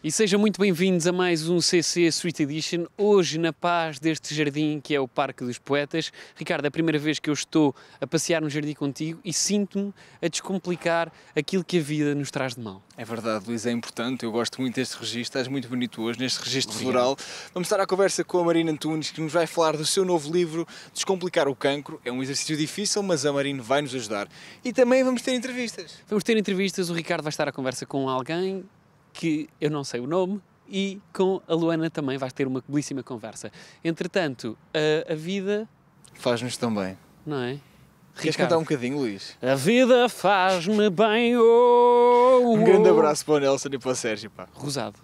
E sejam muito bem-vindos a mais um CC Street Edition, hoje na paz deste jardim que é o Parque dos Poetas. Ricardo, é a primeira vez que eu estou a passear no jardim contigo e sinto-me a descomplicar aquilo que a vida nos traz de mal. É verdade, Luís, é importante. Eu gosto muito deste registro, estás muito bonito hoje neste registro floral. Vamos estar à conversa com a Marina Antunes, que nos vai falar do seu novo livro, Descomplicar o Cancro. É um exercício difícil, mas a Marina vai nos ajudar. E também vamos ter entrevistas. Vamos ter entrevistas, o Ricardo vai estar à conversa com alguém que eu não sei o nome, e com a Luana também vais ter uma belíssima conversa. Entretanto, a, a vida. Faz-nos tão bem. Não é? Queres Ricardo, cantar um bocadinho, Luís? A vida faz-me bem. Oh, oh. Um grande abraço para o Nelson e para o Sérgio. Pá. Rosado.